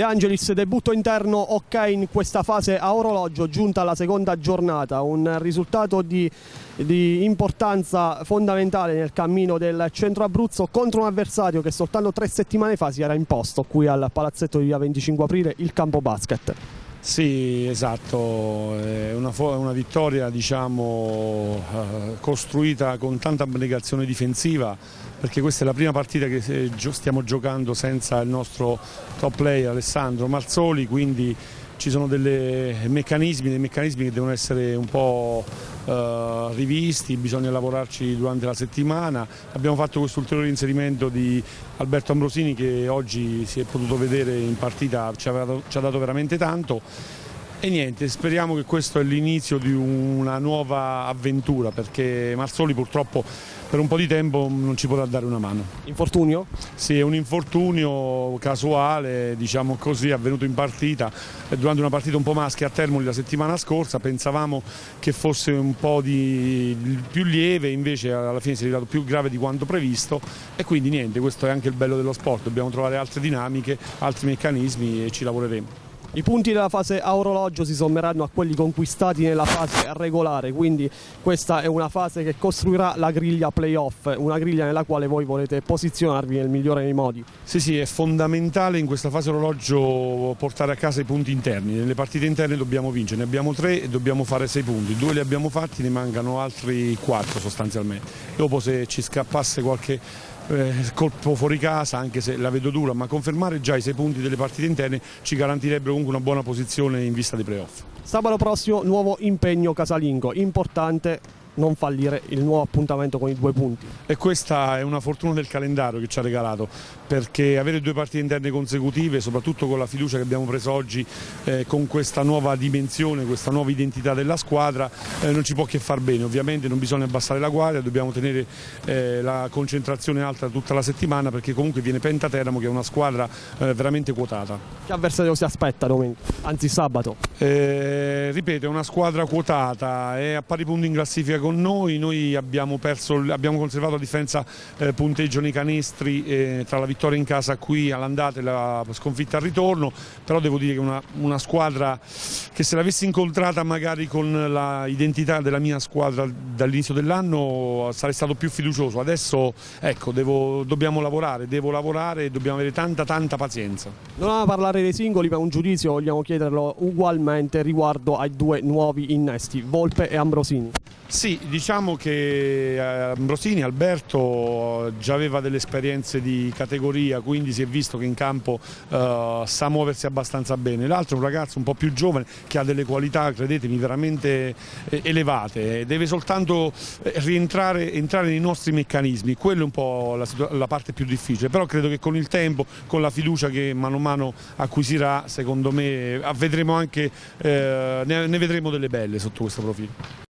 De Angelis, debutto interno ok in questa fase a orologio, giunta alla seconda giornata, un risultato di, di, importanza fondamentale nel cammino del centro Abruzzo contro un avversario che soltanto tre settimane fa si era imposto qui al palazzetto di via 25 aprile, il campo basket. Sì, esatto, è una, una vittoria diciamo, eh, costruita con tanta abnegazione difensiva perché questa è la prima partita che stiamo giocando senza il nostro top player Alessandro Marzoli, quindi ci sono dei meccanismi, dei meccanismi che devono essere un po' eh, rivisti, bisogna lavorarci durante la settimana. Abbiamo fatto questo ulteriore inserimento di Alberto Ambrosini che oggi si è potuto vedere in partita, ci dato, ci ha dato veramente tanto. E niente, speriamo che questo è l'inizio di una nuova avventura perché Marzoli purtroppo per un po' di tempo non ci potrà dare una mano. Infortunio? Sì, è un infortunio casuale, diciamo così, avvenuto in partita, durante una partita un po' maschia a Termoli la settimana scorsa, pensavamo che fosse un po' di più lieve, invece alla fine si è rivelato più grave di quanto previsto e quindi niente, questo è anche il bello dello sport, dobbiamo trovare altre dinamiche, altri meccanismi e ci lavoreremo. I punti della fase a orologio si sommeranno a quelli conquistati nella fase regolare, quindi questa è una fase che costruirà la griglia playoff, una griglia nella quale voi volete posizionarvi nel migliore dei modi. Sì, sì, è fondamentale in questa fase orologio portare a casa i punti interni, nelle partite interne dobbiamo vincere, ne abbiamo tre e dobbiamo fare sei punti, due li abbiamo fatti, ne mancano altri quattro sostanzialmente. Dopo se ci scappasse qualche eh, colpo fuori casa, anche se la vedo dura, ma confermare già i sei punti delle partite interne ci garantirebbe comunque una buona posizione in vista dei playoff. Sabato prossimo nuovo impegno casalingo, importante non fallire il nuovo appuntamento con i due punti. E questa è una fortuna del calendario che ci ha regalato, perché avere due partite interne consecutive, soprattutto con la fiducia che abbiamo preso oggi, eh, con questa nuova dimensione, questa nuova identità della squadra, eh, non ci può che far bene. Ovviamente non bisogna abbassare la guardia, dobbiamo tenere eh, la concentrazione alta tutta la settimana, perché comunque viene Pentateramo che è una squadra eh, veramente quotata. Che avversario si aspetta domenica, anzi sabato? Eh, ripeto, è una squadra quotata, è a pari punti in classifica con noi, noi abbiamo, perso, abbiamo conservato la differenza eh, punteggio nei canestri eh, tra la vittoria in casa qui all'andata e la sconfitta al ritorno, però devo dire che una, una squadra che se l'avessi incontrata magari con l'identità della mia squadra dall'inizio dell'anno sarei stato più fiducioso, adesso ecco, devo, dobbiamo lavorare, devo lavorare e dobbiamo avere tanta tanta pazienza. Non a parlare dei singoli, ma un giudizio vogliamo chiederlo ugualmente riguardo ai due nuovi innesti, Volpe e Ambrosini. Sì, diciamo che eh, Ambrosini, Alberto già aveva delle esperienze di categoria, quindi si è visto che in campo uh, sa muoversi abbastanza bene. L'altro è un ragazzo un po' più giovane che ha delle qualità, credetemi, veramente eh, elevate, deve soltanto rientrare entrare nei nostri meccanismi, quello è un po' la, la, parte più difficile, però credo che con il tempo, con la fiducia che mano a mano acquisirà, secondo me vedremo anche, eh, ne vedremo delle belle sotto questo profilo.